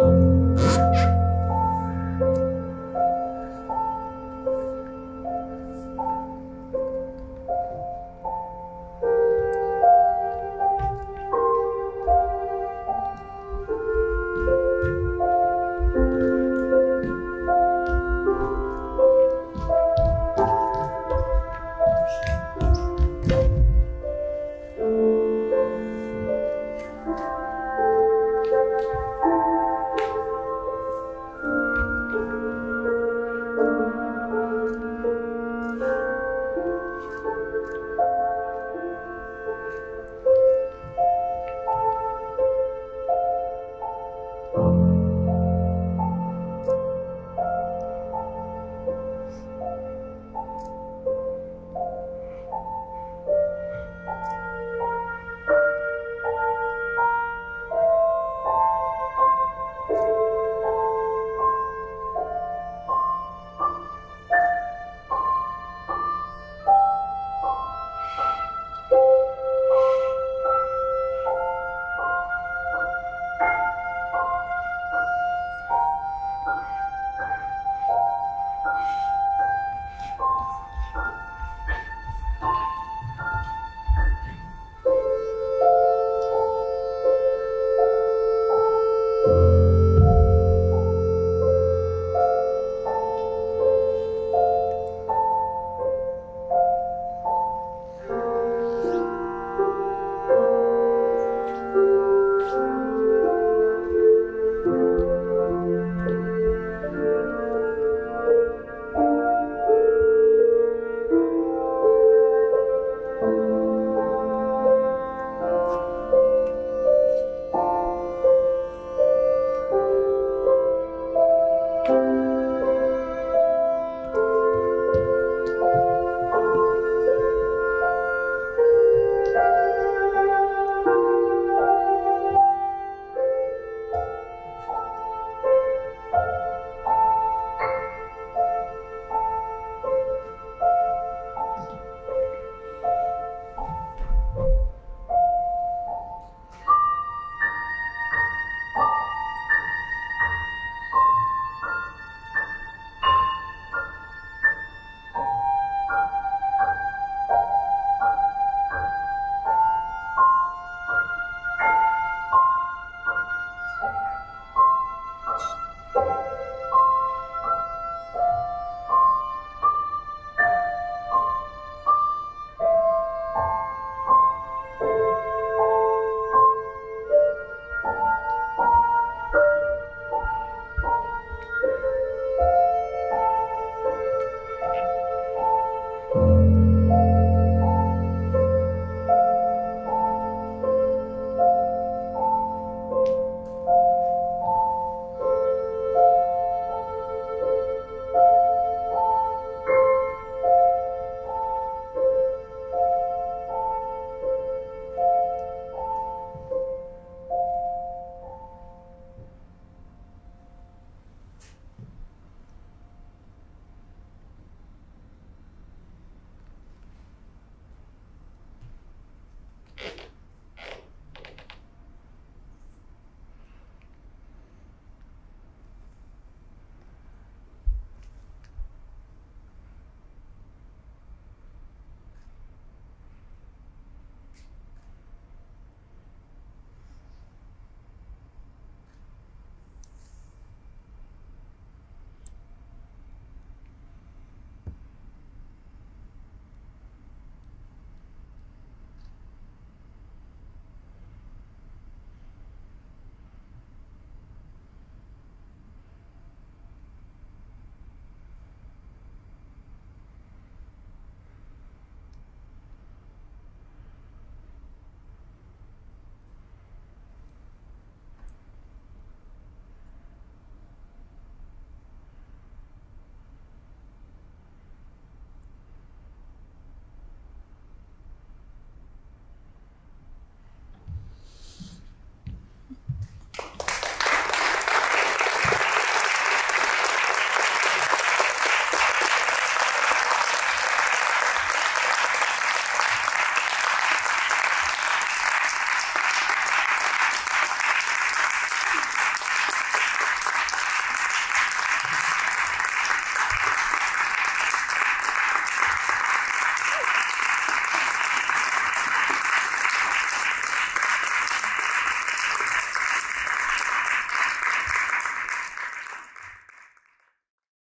あ!